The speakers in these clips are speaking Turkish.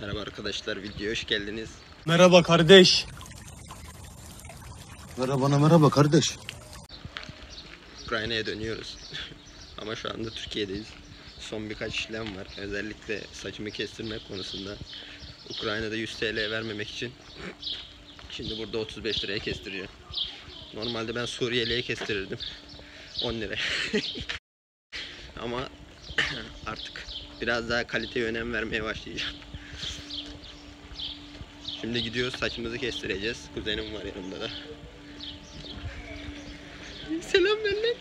Merhaba arkadaşlar, videoya hoş geldiniz. Merhaba kardeş. Merhaba merhaba kardeş. Ukrayna'ya dönüyoruz. Ama şu anda Türkiye'deyiz. Son birkaç işlem var. Özellikle saçımı kestirmek konusunda. Ukrayna'da 100 TL vermemek için. Şimdi burada 35 liraya kestireceğim. Normalde ben Suriyeli'ye kestirirdim. 10 lira. Ama artık biraz daha kaliteye önem vermeye başlayacağım. Şimdi gidiyoruz saçımızı kestireceğiz. Kuzenim var yanımda da. Selam lan.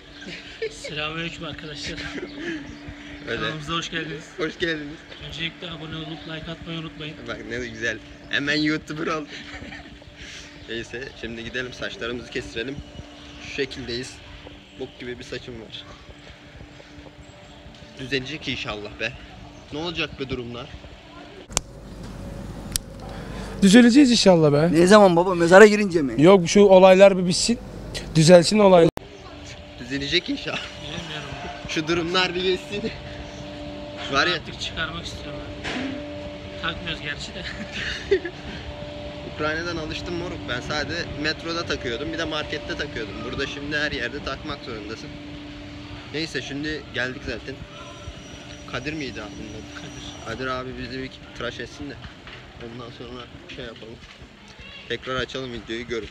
Selamünaleyküm arkadaşlar. Öyle. Kanalımıza hoş geldiniz. Hoş geldiniz. Öncelikle abone olup like atmayı unutmayın. Bak ne güzel. Hemen YouTuber oldum. Neyse şimdi gidelim saçlarımızı kestirelim. Şu şekildeyiz. Bok gibi bir saçım var. Düzelecek inşallah be. Ne olacak be durumlar? Düzeleceğiz inşallah be. Ne zaman baba mezara girince mi? Yok şu olaylar bir bitsin. Düzelsin olaylar. Düzelecek inşallah. Bilemiyorum. Şu durumlar bir geçsin. Var ya Artık çıkarmak istiyorum. Takmıyoruz gerçi de. Ukrayna'dan alıştım moruk. Ben sadece metroda takıyordum. Bir de markette takıyordum. Burada şimdi her yerde takmak zorundasın. Neyse şimdi geldik zaten. Kadir miydi adı? Kadir. Kadir abi bizi bir tıraş etsin de. Ondan sonra şey yapalım. Tekrar açalım videoyu görün.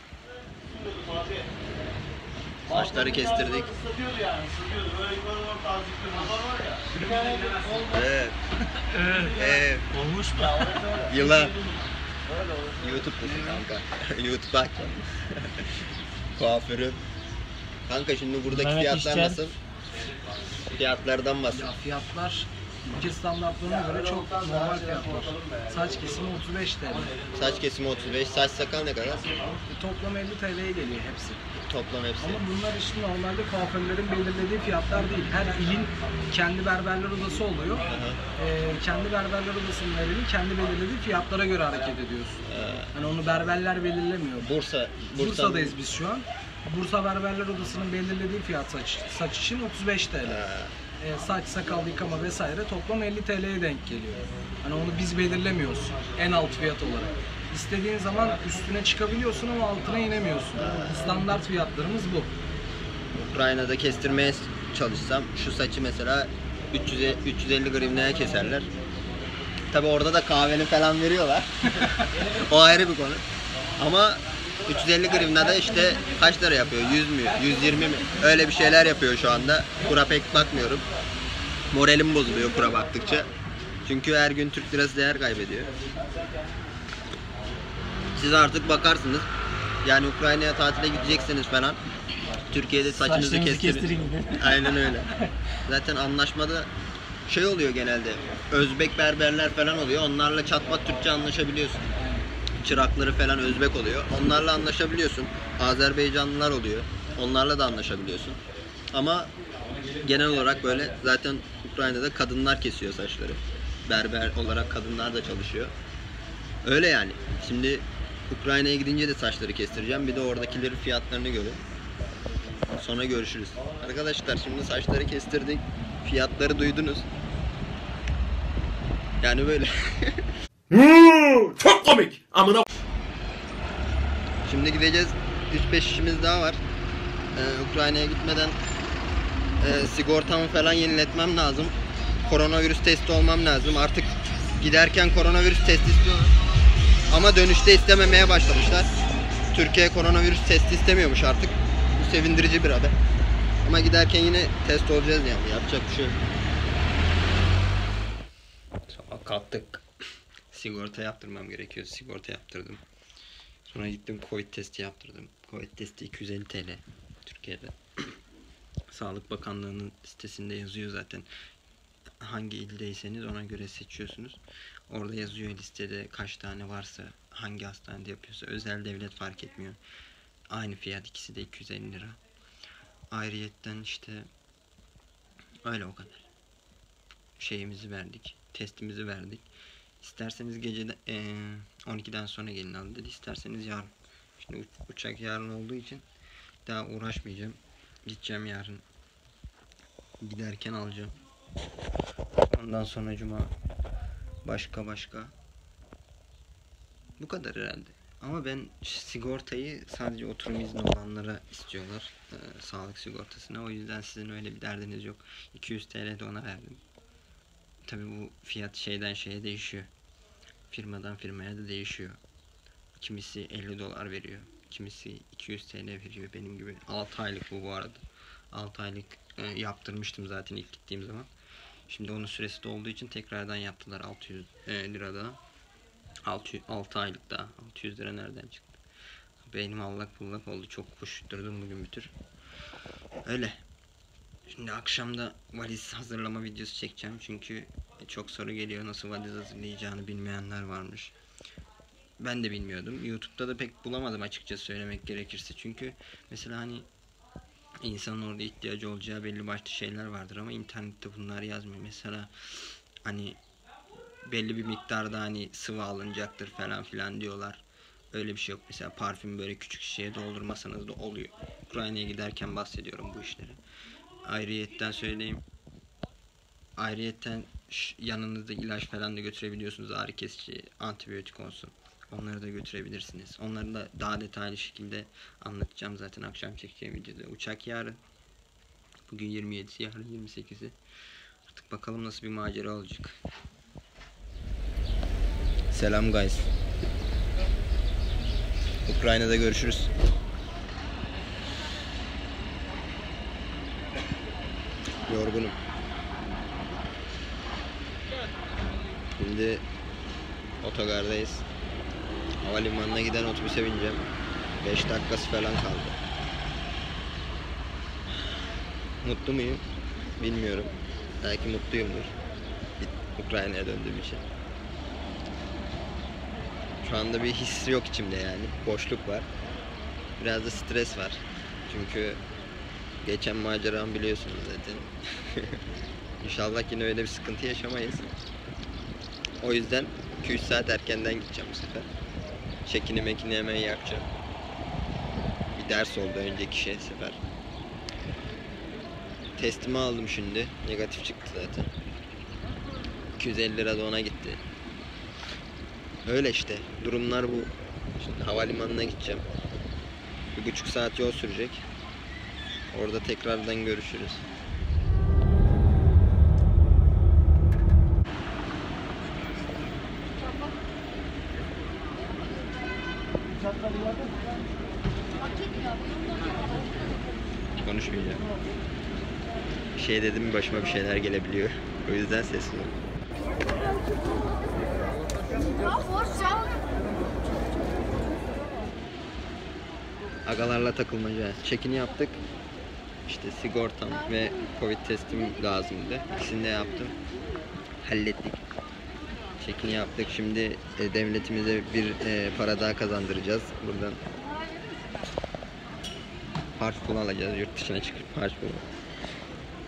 Saçları kestirdik. Evet. Evet. Olmuş mu? Yılan. YouTube'dasın kanka. YouTube'a açacağım. Kuaförü. Kanka şimdi buradaki Mehmet fiyatlar nasıl? Fiyatlardan bahset. Ya fiyatlar ülke standartlarına göre çok normal fiyatlar. Saç kesimi 35 TL. Saç kesimi 35, saç sakal ne kadar? E, Toplam 50 TL'ye geliyor hepsi. Toplam hepsi. Ama bunlar işte normalde kuaförlerin belirlediği fiyatlar değil. Her ilin kendi berberler odası oluyor. Ee, kendi berberler odasının verdiği kendi belirlediği fiyatlara göre hareket ediyorsun. Hani onu berberler belirlemiyor. Bursa, Bursa Bursa'dayız biz şu an. Bursa Berberler Odası'nın belirlediği fiyat saç, saç için 35 TL. E, saç, sakal yıkama vesaire toplam 50 TL'ye denk geliyor. Hani onu biz belirlemiyoruz en alt fiyat olarak. İstediğin zaman üstüne çıkabiliyorsun ama altına inemiyorsun. Standart fiyatlarımız bu. Ukrayna'da kestirmeye çalışsam şu saçı mesela 300 350 gramnaya keserler. Tabi orada da kahveni falan veriyorlar. o ayrı bir konu. Ama 350 gramda işte kaç lira yapıyor? 100 mü? 120 mi? Öyle bir şeyler yapıyor şu anda. Kura pek bakmıyorum. Moralim bozuluyor kura baktıkça. Çünkü her gün Türk lirası değer kaybediyor. Siz artık bakarsınız. Yani Ukrayna'ya tatile gideceksiniz falan. Türkiye'de saçınızı kestirin. kestirin. Aynen öyle. Zaten anlaşmada şey oluyor genelde. Özbek berberler falan oluyor. Onlarla çatpat Türkçe anlaşabiliyorsun. Çırakları falan Özbek oluyor. Onlarla anlaşabiliyorsun. Azerbaycanlılar oluyor. Onlarla da anlaşabiliyorsun. Ama genel olarak böyle zaten Ukrayna'da kadınlar kesiyor saçları. Berber olarak kadınlar da çalışıyor. Öyle yani. Şimdi Ukrayna'ya gidince de saçları kestireceğim. Bir de oradakilerin fiyatlarını görün. Sonra görüşürüz. Arkadaşlar şimdi saçları kestirdik. Fiyatları duydunuz. Yani böyle. Çok komik. Amına Şimdi gideceğiz. 3-5 işimiz daha var. Ee, Ukrayna'ya gitmeden e, sigortamı falan yeniletmem lazım. Koronavirüs testi olmam lazım. Artık giderken koronavirüs testi istiyorlar. Ama dönüşte istememeye başlamışlar. Türkiye koronavirüs testi istemiyormuş artık. Bu sevindirici bir haber. Ama giderken yine test olacağız yani. Yapacak bir şey yok. Kalktık. Sigorta yaptırmam gerekiyor. Sigorta yaptırdım. Sonra gittim Covid testi yaptırdım. Covid testi 250 TL Türkiye'de. Sağlık Bakanlığı'nın sitesinde yazıyor zaten. Hangi ildeyseniz ona göre seçiyorsunuz. Orada yazıyor listede kaç tane varsa, hangi hastanede yapıyorsa, özel devlet fark etmiyor. Aynı fiyat ikisi de 250 lira. Ayrıyetten işte öyle o kadar. Şeyimizi verdik, testimizi verdik. İsterseniz gece de, eee, 12'den sonra gelin al dedi. İsterseniz yarın. Şimdi uç- uçak yarın olduğu için daha uğraşmayacağım. Gideceğim yarın. Giderken alacağım. Ondan sonra cuma başka başka Bu kadar herhalde. Ama ben sigortayı sadece oturum izni olanlara istiyorlar. Ee, sağlık sigortasına. O yüzden sizin öyle bir derdiniz yok. 200 TL de ona verdim. Tabi bu fiyat şeyden şeye değişiyor. Firmadan firmaya da değişiyor. Kimisi 50 dolar veriyor. Kimisi 200 TL veriyor benim gibi. 6 aylık bu bu arada. 6 aylık e, yaptırmıştım zaten ilk gittiğim zaman. Şimdi onun süresi dolduğu için tekrardan yaptılar 600 e, lira daha. 6, 6 aylık daha. 600 lira nereden çıktı? Beynim allak bullak oldu. Çok koşturdum bugün bir tür. Öyle. Şimdi akşamda valiz hazırlama videosu çekeceğim. Çünkü çok soru geliyor. Nasıl valiz hazırlayacağını bilmeyenler varmış. Ben de bilmiyordum. YouTube'da da pek bulamadım açıkçası söylemek gerekirse. Çünkü mesela hani insanın orada ihtiyacı olacağı belli başlı şeyler vardır ama internette bunlar yazmıyor. Mesela hani belli bir miktarda hani sıvı alınacaktır falan filan diyorlar. Öyle bir şey yok. Mesela parfüm böyle küçük şişeye doldurmasanız da oluyor. Ukrayna'ya giderken bahsediyorum bu işleri. Ayrıyetten söyleyeyim. Ayrıyetten yanınızda ilaç falan da götürebiliyorsunuz. Ağrı kesici, antibiyotik olsun. Onları da götürebilirsiniz. Onları da daha detaylı şekilde anlatacağım zaten akşam çekeceğim videoda. Uçak yarın. Bugün 27'si, yarın 28'i. Artık bakalım nasıl bir macera olacak. Selam guys. Ukrayna'da görüşürüz. Yorgunum. Şimdi otogardayız. Havalimanına giden otobüse bineceğim. 5 dakikası falan kaldı. Mutlu muyum? Bilmiyorum. Belki mutluyumdur. Ukrayna'ya döndüğüm için. Şu anda bir his yok içimde yani. Boşluk var. Biraz da stres var. Çünkü geçen maceramı biliyorsunuz zaten. İnşallah yine öyle bir sıkıntı yaşamayız. O yüzden 2-3 saat erkenden gideceğim bu sefer. Çekini mekini hemen yapacağım. Bir ders oldu önceki şey sefer. Testimi aldım şimdi. Negatif çıktı zaten. 250 lira da ona gitti. Öyle işte. Durumlar bu. Şimdi havalimanına gideceğim. Bir buçuk saat yol sürecek. Orada tekrardan görüşürüz. Konuşmayacağım. Bir şey dedim başıma bir şeyler gelebiliyor. O yüzden sessiz ol. Agalarla takılmaca. Çekini yaptık. İşte sigortam ve covid testim lazımdı. İkisini de yaptım. Hallettik. Çekini yaptık. Şimdi e, devletimize bir e, para daha kazandıracağız. Buradan harç pul alacağız. Yurt dışına çıkıp harç pul.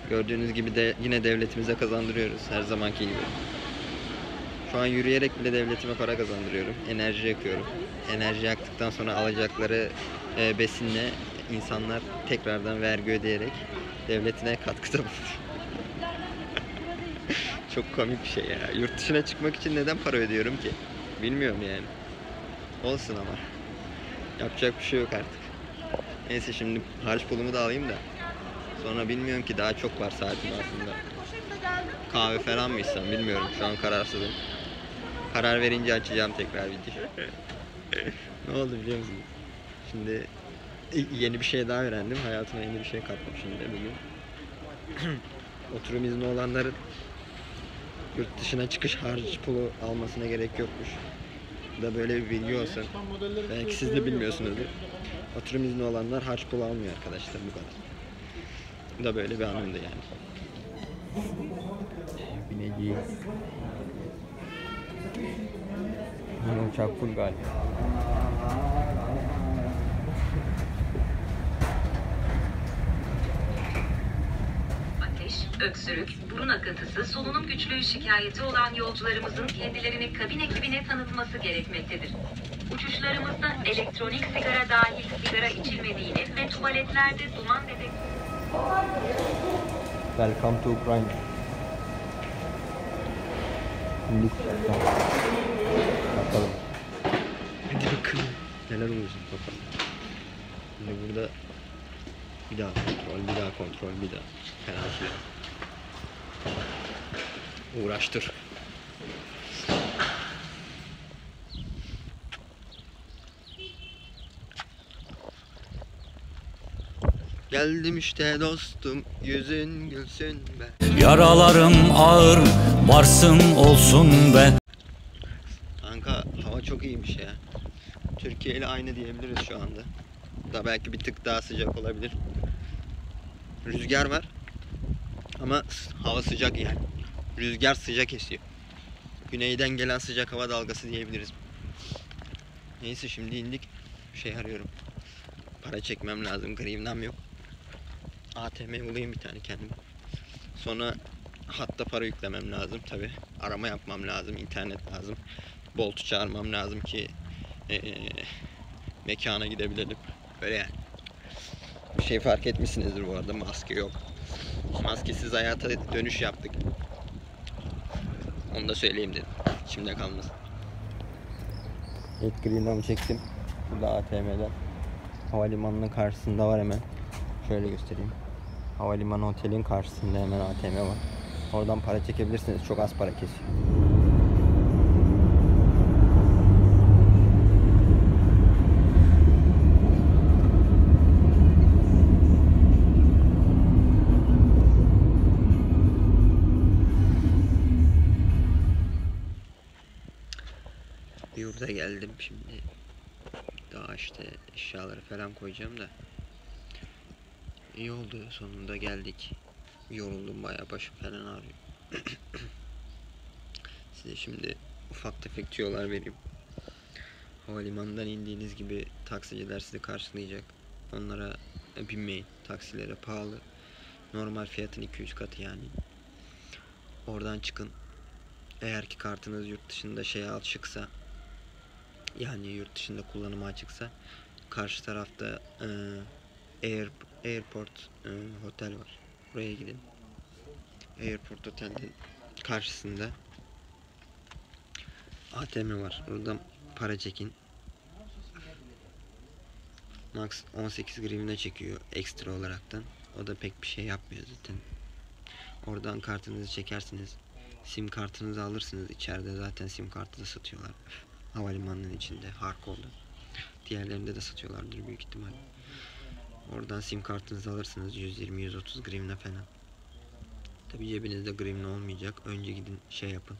Gördüğünüz gibi de yine devletimize kazandırıyoruz her zamanki gibi. Şu an yürüyerek bile devletime para kazandırıyorum. Enerji yakıyorum. Enerji yaktıktan sonra alacakları e, besinle insanlar tekrardan vergi ödeyerek devletine katkıda bulunuyor. Çok komik bir şey ya. Yurt dışına çıkmak için neden para ödüyorum ki? Bilmiyorum yani. Olsun ama. Yapacak bir şey yok artık. Neyse şimdi harç pulumu da alayım da. Sonra bilmiyorum ki daha çok var saatim aslında. Kahve falan mı içsem bilmiyorum. Şu an kararsızım. Karar verince açacağım tekrar video. ne oldu biliyor musunuz? Şimdi yeni bir şey daha öğrendim. Hayatıma yeni bir şey katmış şimdi bugün. Oturum izni olanların yurt dışına çıkış harç pulu almasına gerek yokmuş. Bu da böyle bir bilgi olsun. Belki siz de bilmiyorsunuzdur. Oturum izni olanlar harç pulu almıyor arkadaşlar bu kadar. Bu da böyle bir anımdı yani. Bineceğiz. Yine uçak full galiba. Öksürük, burun akıntısı, solunum güçlüğü şikayeti olan yolcularımızın kendilerini kabin ekibine tanıtması gerekmektedir. Uçuşlarımızda elektronik sigara dahil sigara içilmediğini ve tuvaletlerde duman dedektörü Welcome to Ukraine. Şimdi bakalım. Neler olacak bakalım. Şimdi burada bir daha kontrol, bir daha kontrol, bir daha. Şey. Uğraştır. Geldim işte dostum, yüzün gülsün be. Yaralarım ağır, varsın olsun be. Kanka hava çok iyiymiş ya. Türkiye ile aynı diyebiliriz şu anda. Da belki bir tık daha sıcak olabilir. Rüzgar var. Ama hava sıcak yani. Rüzgar sıcak esiyor. Güneyden gelen sıcak hava dalgası diyebiliriz. Neyse şimdi indik. Şey arıyorum. Para çekmem lazım. Grivnam yok. ATM bulayım bir tane kendime. Sonra hatta para yüklemem lazım tabi. Arama yapmam lazım. internet lazım. Bolt'u çağırmam lazım ki eee, mekana gidebilelim. Böyle yani. Bir şey fark etmişsinizdir bu arada maske yok. Maskesiz hayata dönüş yaptık. Onu da söyleyeyim dedim. Şimdi kalmasın. Et Green'den çektim. Burada ATM'den. Havalimanının karşısında var hemen. Şöyle göstereyim. Havalimanı otelin karşısında hemen ATM var. Oradan para çekebilirsiniz. Çok az para kesiyor. Yurda geldim şimdi. Daha işte eşyaları falan koyacağım da. İyi oldu sonunda geldik. Yoruldum bayağı başım falan ağrıyor. Size şimdi ufak tefek tüyolar vereyim. Havalimanından indiğiniz gibi taksiciler sizi karşılayacak. Onlara binmeyin. Taksilere pahalı. Normal fiyatın 2-3 katı yani. Oradan çıkın. Eğer ki kartınız yurt dışında şey açıksa yani yurt dışında kullanıma açıksa karşı tarafta e, Air, Airport e, Hotel var. Buraya gidin. Airport Otel'in karşısında ATM var. Oradan para çekin. Max 18 grivne çekiyor ekstra olaraktan. O da pek bir şey yapmıyor zaten. Oradan kartınızı çekersiniz. Sim kartınızı alırsınız. İçeride zaten sim kartı da satıyorlar. Havalimanının içinde. Harkol'da. Diğerlerinde de satıyorlardır büyük ihtimal. Oradan sim kartınızı alırsınız. 120-130 grivne falan. Tabi cebinizde grivne olmayacak. Önce gidin şey yapın.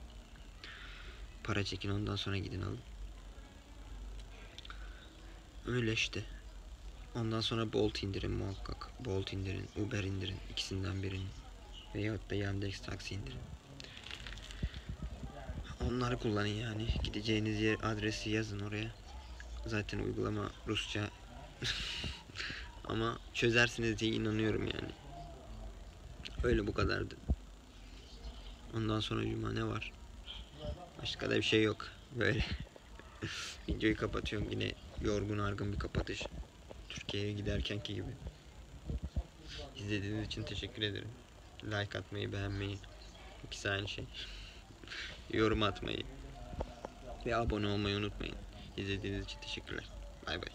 Para çekin ondan sonra gidin alın. Öyle işte. Ondan sonra Bolt indirin muhakkak. Bolt indirin, Uber indirin. ikisinden birini. Veyahut da Yandex taksi indirin. Onları kullanın yani. Gideceğiniz yer adresi yazın oraya. Zaten uygulama Rusça. Ama çözersiniz diye inanıyorum yani. Öyle bu kadardı. Ondan sonra cuma ne var? Başka da bir şey yok. Böyle. Videoyu kapatıyorum yine yorgun argın bir kapatış. Türkiye'ye giderkenki gibi. İzlediğiniz için teşekkür ederim. Like atmayı, beğenmeyi. İkisi aynı şey. Yorum atmayı ve abone olmayı unutmayın. İzlediğiniz için teşekkürler. Bay bay.